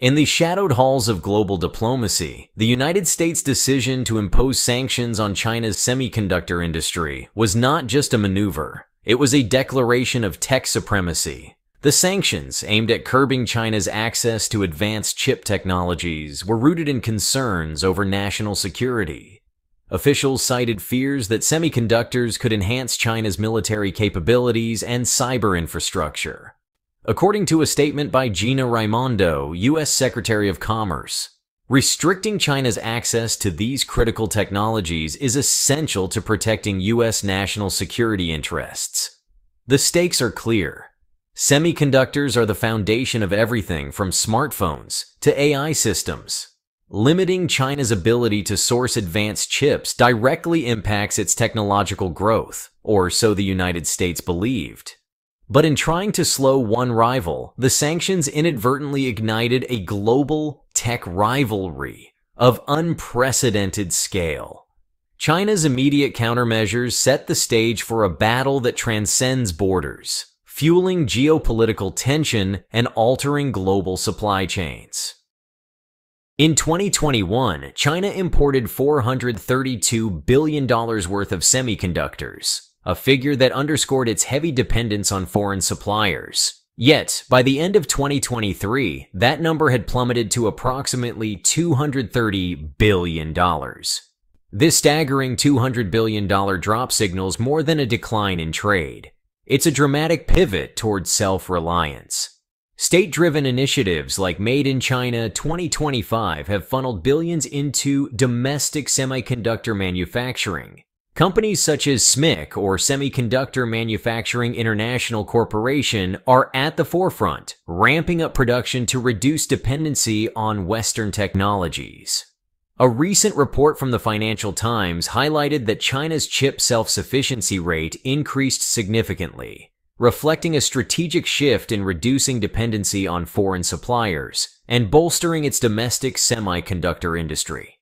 In the shadowed halls of global diplomacy, the United States' decision to impose sanctions on China's semiconductor industry was not just a maneuver, it was a declaration of tech supremacy. The sanctions, aimed at curbing China's access to advanced chip technologies, were rooted in concerns over national security. Officials cited fears that semiconductors could enhance China's military capabilities and cyber infrastructure. According to a statement by Gina Raimondo, U.S. Secretary of Commerce, restricting China's access to these critical technologies is essential to protecting U.S. national security interests. The stakes are clear. Semiconductors are the foundation of everything from smartphones to AI systems. Limiting China's ability to source advanced chips directly impacts its technological growth, or so the United States believed. But in trying to slow one rival, the sanctions inadvertently ignited a global tech rivalry of unprecedented scale. China's immediate countermeasures set the stage for a battle that transcends borders, fueling geopolitical tension and altering global supply chains. In 2021, China imported $432 billion worth of semiconductors, a figure that underscored its heavy dependence on foreign suppliers. Yet, by the end of 2023, that number had plummeted to approximately $230 billion. This staggering $200 billion drop signals more than a decline in trade. It's a dramatic pivot towards self-reliance. State-driven initiatives like Made in China 2025 have funneled billions into domestic semiconductor manufacturing, Companies such as SMIC or Semiconductor Manufacturing International Corporation are at the forefront, ramping up production to reduce dependency on Western technologies. A recent report from the Financial Times highlighted that China's chip self-sufficiency rate increased significantly, reflecting a strategic shift in reducing dependency on foreign suppliers and bolstering its domestic semiconductor industry.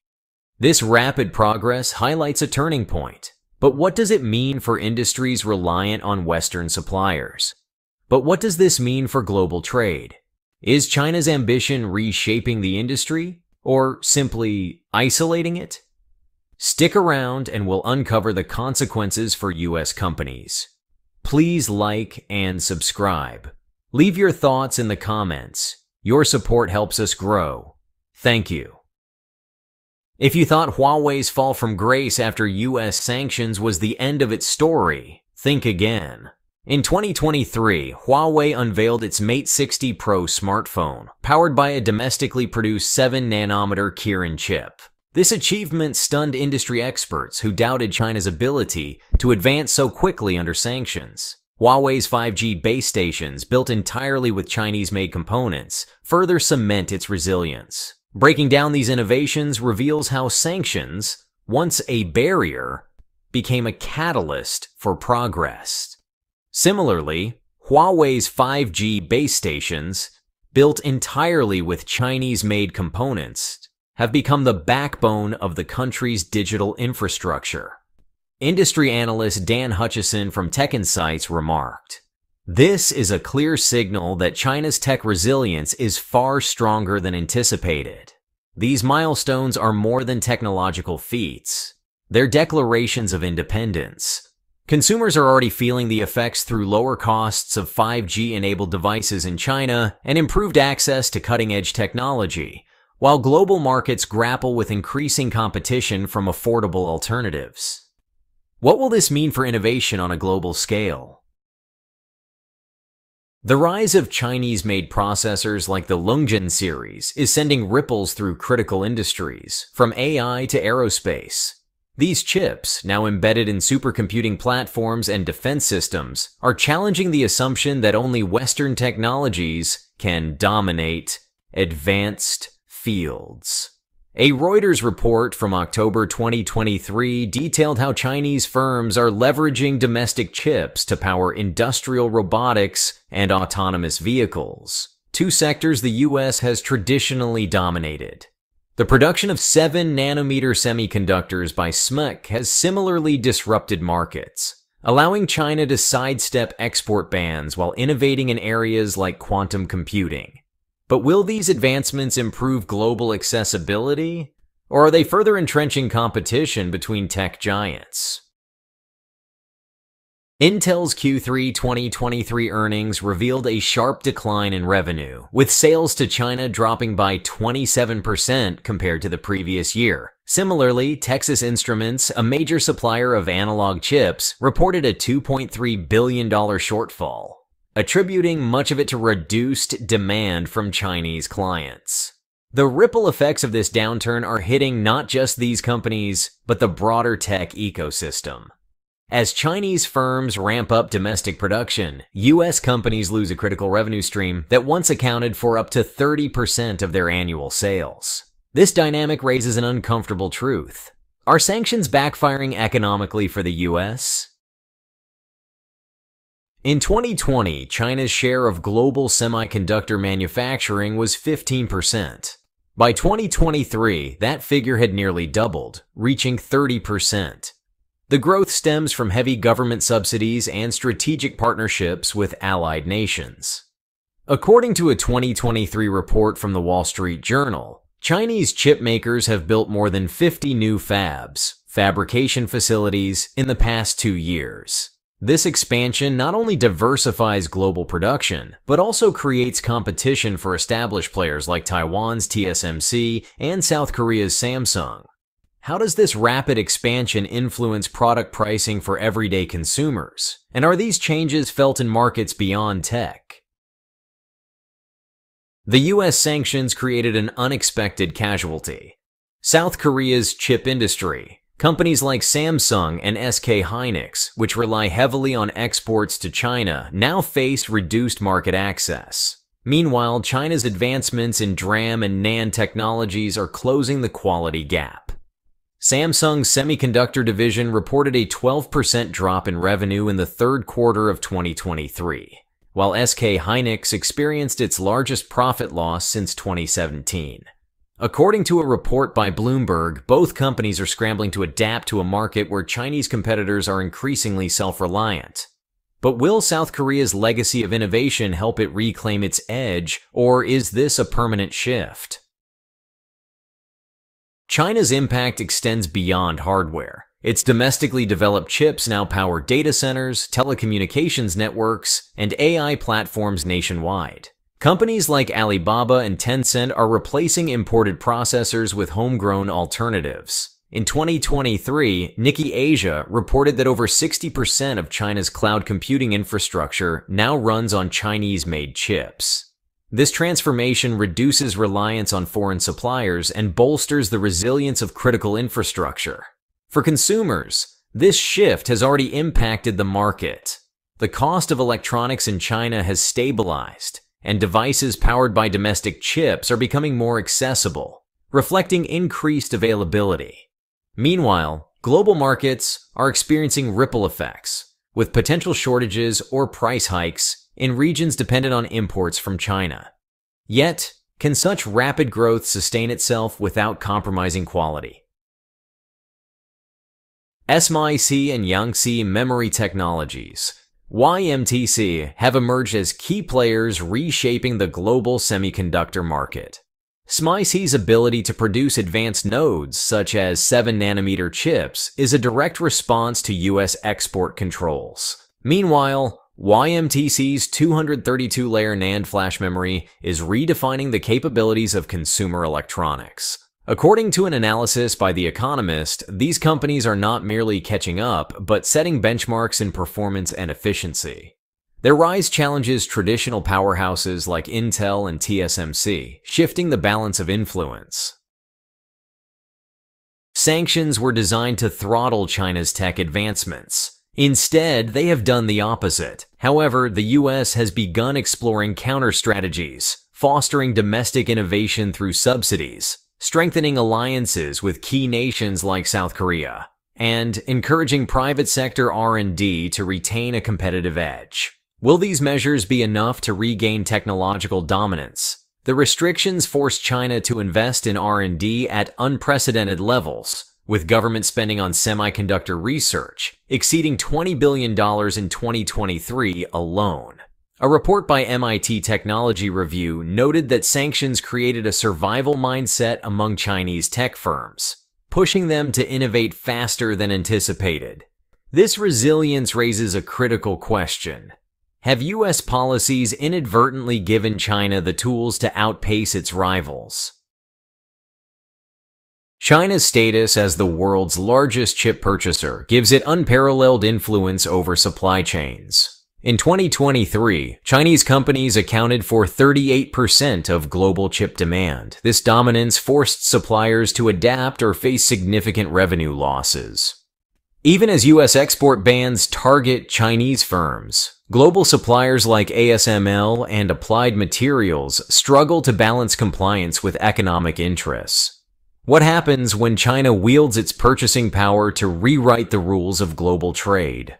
This rapid progress highlights a turning point. But what does it mean for industries reliant on Western suppliers? But what does this mean for global trade? Is China's ambition reshaping the industry or simply isolating it? Stick around and we'll uncover the consequences for US companies. Please like and subscribe. Leave your thoughts in the comments. Your support helps us grow. Thank you. If you thought Huawei's fall from grace after US sanctions was the end of its story, think again. In 2023, Huawei unveiled its Mate 60 Pro smartphone, powered by a domestically produced 7-nanometer Kirin chip. This achievement stunned industry experts who doubted China's ability to advance so quickly under sanctions. Huawei's 5G base stations, built entirely with Chinese-made components, further cement its resilience. Breaking down these innovations reveals how sanctions, once a barrier, became a catalyst for progress. Similarly, Huawei's 5G base stations, built entirely with Chinese-made components, have become the backbone of the country's digital infrastructure. Industry analyst Dan Hutcheson from Tech Insights remarked, this is a clear signal that China's tech resilience is far stronger than anticipated. These milestones are more than technological feats. They're declarations of independence. Consumers are already feeling the effects through lower costs of 5G-enabled devices in China and improved access to cutting-edge technology, while global markets grapple with increasing competition from affordable alternatives. What will this mean for innovation on a global scale? The rise of Chinese-made processors like the Longjin series is sending ripples through critical industries, from AI to aerospace. These chips, now embedded in supercomputing platforms and defense systems, are challenging the assumption that only Western technologies can dominate advanced fields. A Reuters report from October 2023 detailed how Chinese firms are leveraging domestic chips to power industrial robotics and autonomous vehicles, two sectors the US has traditionally dominated. The production of 7 nanometer semiconductors by SMIC has similarly disrupted markets, allowing China to sidestep export bans while innovating in areas like quantum computing. But will these advancements improve global accessibility? Or are they further entrenching competition between tech giants? Intel's Q3 2023 earnings revealed a sharp decline in revenue, with sales to China dropping by 27% compared to the previous year. Similarly, Texas Instruments, a major supplier of analog chips, reported a $2.3 billion shortfall, attributing much of it to reduced demand from Chinese clients. The ripple effects of this downturn are hitting not just these companies, but the broader tech ecosystem. As Chinese firms ramp up domestic production, US companies lose a critical revenue stream that once accounted for up to 30% of their annual sales. This dynamic raises an uncomfortable truth. Are sanctions backfiring economically for the US? In 2020, China's share of global semiconductor manufacturing was 15%. By 2023, that figure had nearly doubled, reaching 30%. The growth stems from heavy government subsidies and strategic partnerships with allied nations. According to a 2023 report from the Wall Street Journal, Chinese chip makers have built more than 50 new fabs, fabrication facilities, in the past two years. This expansion not only diversifies global production, but also creates competition for established players like Taiwan's TSMC and South Korea's Samsung. How does this rapid expansion influence product pricing for everyday consumers? And are these changes felt in markets beyond tech? The US sanctions created an unexpected casualty. South Korea's chip industry, companies like Samsung and SK Hynix, which rely heavily on exports to China, now face reduced market access. Meanwhile, China's advancements in DRAM and NAND technologies are closing the quality gap. Samsung's semiconductor division reported a 12% drop in revenue in the third quarter of 2023, while SK Hynix experienced its largest profit loss since 2017. According to a report by Bloomberg, both companies are scrambling to adapt to a market where Chinese competitors are increasingly self-reliant. But will South Korea's legacy of innovation help it reclaim its edge, or is this a permanent shift? China's impact extends beyond hardware. Its domestically developed chips now power data centers, telecommunications networks, and AI platforms nationwide. Companies like Alibaba and Tencent are replacing imported processors with homegrown alternatives. In 2023, Nikkei Asia reported that over 60% of China's cloud computing infrastructure now runs on Chinese-made chips. This transformation reduces reliance on foreign suppliers and bolsters the resilience of critical infrastructure. For consumers, this shift has already impacted the market. The cost of electronics in China has stabilized, and devices powered by domestic chips are becoming more accessible, reflecting increased availability. Meanwhile, global markets are experiencing ripple effects, with potential shortages or price hikes in regions dependent on imports from China. Yet, can such rapid growth sustain itself without compromising quality? SMIC and Yangtze Memory Technologies, YMTC, have emerged as key players reshaping the global semiconductor market. SMIC's ability to produce advanced nodes, such as 7nm chips, is a direct response to US export controls. Meanwhile, YMTC's 232-layer NAND flash memory is redefining the capabilities of consumer electronics. According to an analysis by The Economist, these companies are not merely catching up, but setting benchmarks in performance and efficiency. Their rise challenges traditional powerhouses like Intel and TSMC, shifting the balance of influence. Sanctions were designed to throttle China's tech advancements, Instead, they have done the opposite. However, the US has begun exploring counter strategies, fostering domestic innovation through subsidies, strengthening alliances with key nations like South Korea, and encouraging private sector R&D to retain a competitive edge. Will these measures be enough to regain technological dominance? The restrictions force China to invest in R&D at unprecedented levels, with government spending on semiconductor research exceeding $20 billion in 2023 alone. A report by MIT Technology Review noted that sanctions created a survival mindset among Chinese tech firms, pushing them to innovate faster than anticipated. This resilience raises a critical question. Have U.S. policies inadvertently given China the tools to outpace its rivals? China's status as the world's largest chip purchaser gives it unparalleled influence over supply chains. In 2023, Chinese companies accounted for 38% of global chip demand. This dominance forced suppliers to adapt or face significant revenue losses. Even as U.S. export bans target Chinese firms, global suppliers like ASML and Applied Materials struggle to balance compliance with economic interests. What happens when China wields its purchasing power to rewrite the rules of global trade?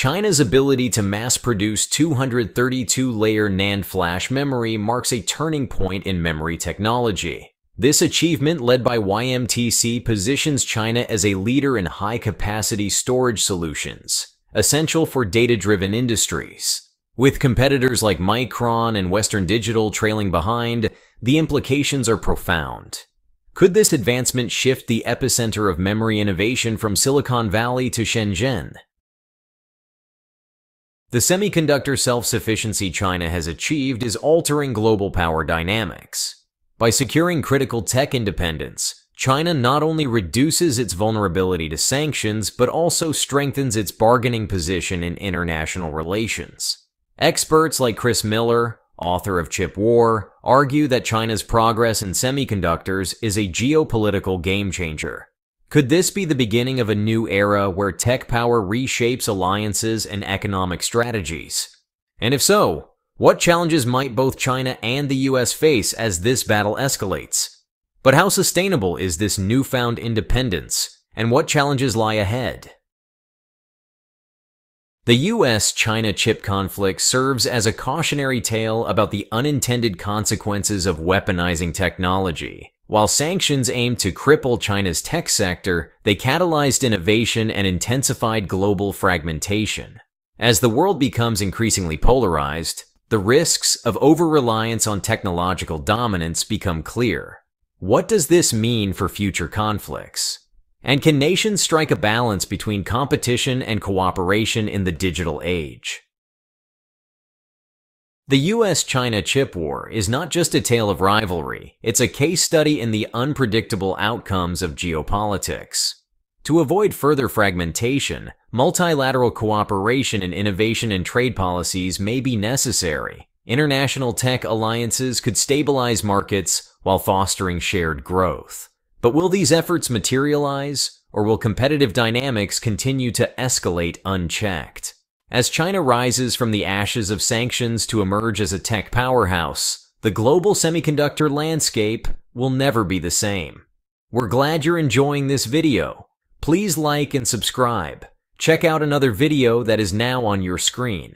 China's ability to mass produce 232 layer NAND flash memory marks a turning point in memory technology. This achievement, led by YMTC, positions China as a leader in high capacity storage solutions, essential for data driven industries. With competitors like Micron and Western Digital trailing behind, the implications are profound. Could this advancement shift the epicenter of memory innovation from Silicon Valley to Shenzhen? The semiconductor self-sufficiency China has achieved is altering global power dynamics. By securing critical tech independence, China not only reduces its vulnerability to sanctions, but also strengthens its bargaining position in international relations. Experts like Chris Miller, author of Chip War, argue that China's progress in semiconductors is a geopolitical game changer. Could this be the beginning of a new era where tech power reshapes alliances and economic strategies? And if so, what challenges might both China and the US face as this battle escalates? But how sustainable is this newfound independence, and what challenges lie ahead? The US China chip conflict serves as a cautionary tale about the unintended consequences of weaponizing technology. While sanctions aimed to cripple China's tech sector, they catalyzed innovation and intensified global fragmentation. As the world becomes increasingly polarized, the risks of over-reliance on technological dominance become clear. What does this mean for future conflicts? And can nations strike a balance between competition and cooperation in the digital age? The US-China chip war is not just a tale of rivalry, it's a case study in the unpredictable outcomes of geopolitics. To avoid further fragmentation, multilateral cooperation in innovation and trade policies may be necessary. International tech alliances could stabilize markets while fostering shared growth. But will these efforts materialize, or will competitive dynamics continue to escalate unchecked? As China rises from the ashes of sanctions to emerge as a tech powerhouse, the global semiconductor landscape will never be the same. We're glad you're enjoying this video. Please like and subscribe. Check out another video that is now on your screen.